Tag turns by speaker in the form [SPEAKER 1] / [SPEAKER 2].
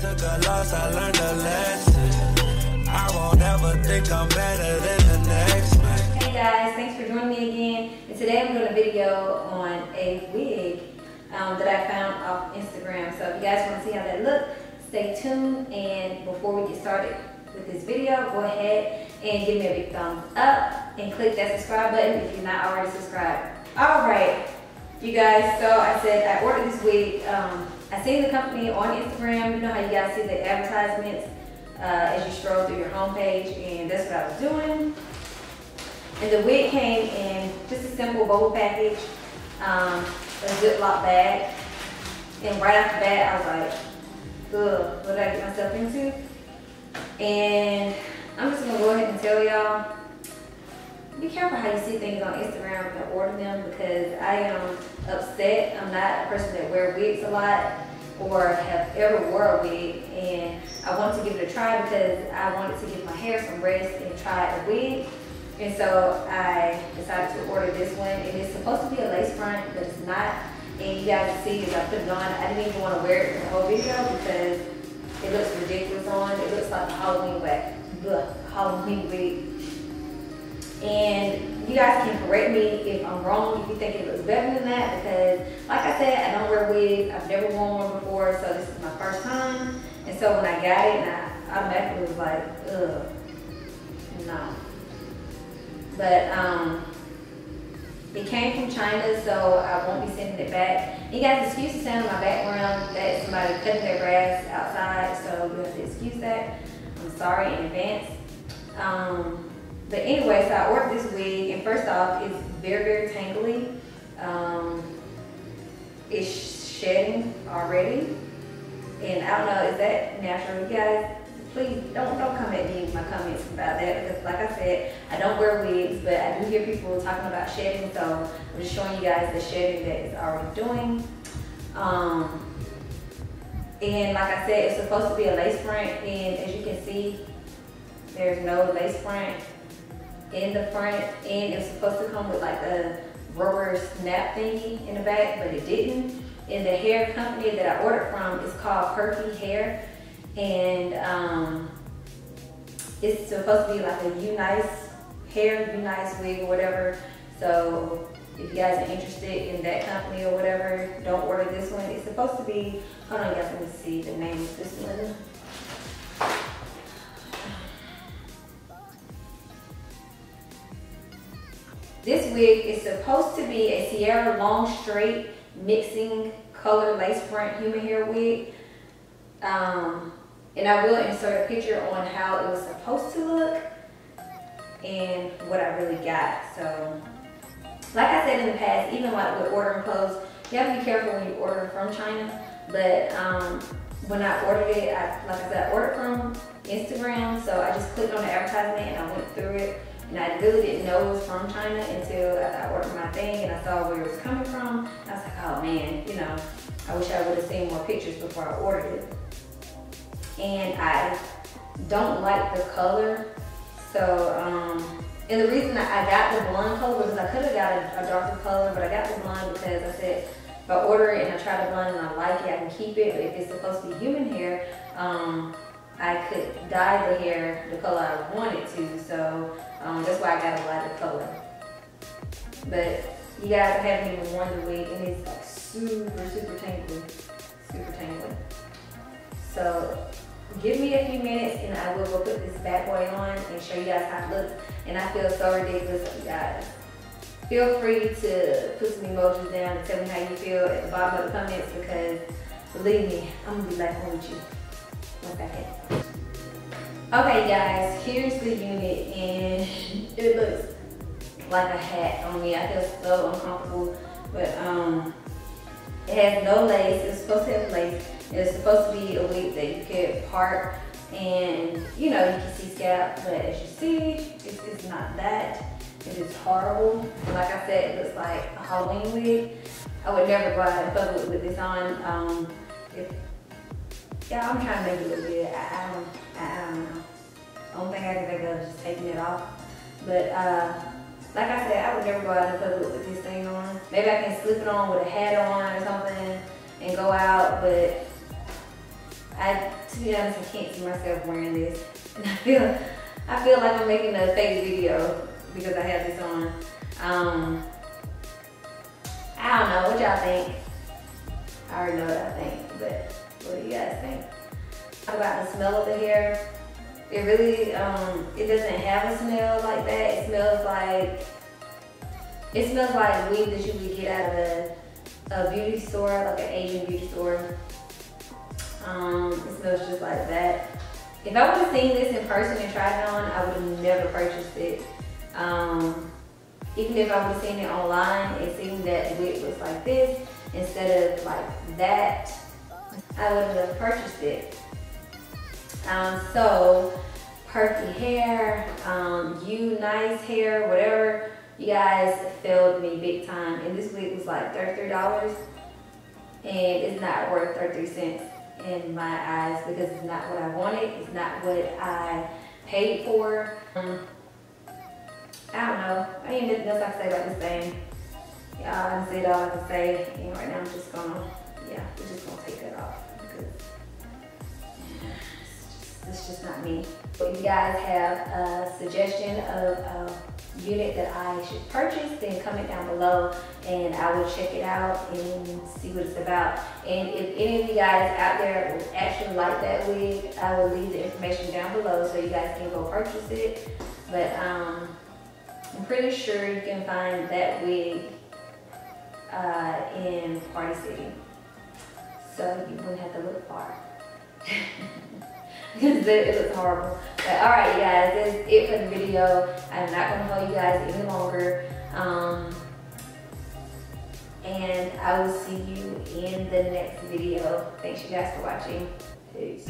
[SPEAKER 1] took a loss, I learned a lesson. I won't ever think I'm better than the next man.
[SPEAKER 2] Hey guys, thanks for joining me again. And today I'm doing a video on a wig um, that I found off Instagram. So if you guys want to see how that looks, stay tuned. And before we get started with this video, go ahead and give me a big thumbs up and click that subscribe button if you're not already subscribed. All right, you guys, so I said I ordered this wig. Um, I seen the company on Instagram. You know how you guys see the advertisements uh, as you scroll through your homepage, and that's what I was doing. And the wig came in just a simple bowl package, um, a Ziploc bag. And right off the bat, I was like, ugh, what did I get myself into? And I'm just gonna go ahead and tell y'all, be careful how you see things on Instagram them because I am upset. I'm not a person that wear wigs a lot or have ever wore a wig and I wanted to give it a try because I wanted to give my hair some rest and try a wig. And so I decided to order this one. It's supposed to be a lace front, but it's not. And you guys see as I put it on, I didn't even want to wear it for the whole video because it looks ridiculous on. It looks like a Halloween wig. Halloween wig. And you guys can correct me if I'm wrong, if you think it looks better than that, because like I said, I don't wear wigs. I've never worn one before, so this is my first time. And so when I got it, and I automatically was like, ugh, no. But um, it came from China, so I won't be sending it back. You guys excuse the sound in my background. That's somebody cutting their grass outside, so you have to excuse that. I'm sorry in advance. Um, but anyway, so I ordered this wig, and first off, it's very, very tangly. Um, it's shedding already. And I don't know, is that natural? You guys, please don't don't come at me with my comments about that because like I said, I don't wear wigs, but I do hear people talking about shedding, so I'm just showing you guys the shedding that it's already doing. Um, and like I said, it's supposed to be a lace front, and as you can see, there's no lace front in the front, and it's supposed to come with like a rubber snap thingy in the back, but it didn't. And the hair company that I ordered from is called PerfeHair and um, it's supposed to be like a UNice hair, UNice wig or whatever. So if you guys are interested in that company or whatever, don't order this one. It's supposed to be, hold on guys, let me see the name of this one. Wig is supposed to be a Sierra long straight mixing color lace front human hair wig. Um, and I will insert a picture on how it was supposed to look and what I really got. So, like I said in the past, even like with ordering clothes, you have to be careful when you order from China. But um, when I ordered it, I, like I said, I ordered from Instagram. So I just clicked on the advertisement and I went through it. And I really didn't know it was from China until I ordered my thing and I saw where it was coming from. I was like, oh man, you know, I wish I would have seen more pictures before I ordered it and I don't like the color. So, um, and the reason I got the blonde color was I could have got a, a, darker color, but I got the blonde because I said if I order it and I try the blonde and I like it, I can keep it. But if it's supposed to be human hair, um, I could dye the hair the color I wanted to. So um, that's why I got a lighter color. But you guys haven't even worn the wig and it's like super, super tangly. Super tangly. So give me a few minutes and I will go put this bad boy on and show you guys how it looks. And I feel so ridiculous, you guys. Feel free to put some emojis down and tell me how you feel at the bottom of the comments because believe me, I'm gonna be laughing with you. Okay guys, here's the unit and it looks like a hat on me. I feel so uncomfortable, but um, it has no lace. It's supposed to have lace. It's supposed to be a wig that you could part and you know, you can see scalp, but as you see, it's, it's not that. It is horrible. Like I said, it looks like a Halloween wig. I would never buy in public with this on. Um, if, yeah, I'm trying to make it look good. I, I, don't, I, I don't know. Only thing I can think of is just taking it off. But uh, like I said, I would never go out in public with this thing on. Maybe I can slip it on with a hat on or something and go out, but I, to be honest, I can't see myself wearing this. And I feel, I feel like I'm making a fake video because I have this on. Um, I don't know, what y'all think? I already know what I think, but what do you guys think? About the smell of the hair, it really, um, it doesn't have a smell like that. It smells like, it smells like weed that you would get out of a, a beauty store, like an Asian beauty store. Um, it smells just like that. If I would have seen this in person and tried it on, I would have never purchased it. Um, even if I would have seen it online and seen that wig was like this instead of like that, I would have purchased it. Um, so, PerfeHair, um, UNice hair, whatever, you guys failed me big time. And this wig was like $33 and it's not worth 33 cents in my eyes because it's not what I wanted. It's not what I paid for. Um, I don't know. I ain't nothing else I can say about this thing. Yeah, I said all I can say. And right now I'm just gonna, yeah, we're just gonna take that off it's just not me. If you guys have a suggestion of a unit that I should purchase, then comment down below and I will check it out and see what it's about. And if any of you guys out there actually like that wig, I will leave the information down below so you guys can go purchase it. But um, I'm pretty sure you can find that wig uh, in Party City. So you wouldn't have to look far because it looks horrible. But all right, you guys, it's it for the video. I'm not gonna hold you guys any longer. Um, and I will see you in the next video. Thanks you guys for watching. Peace.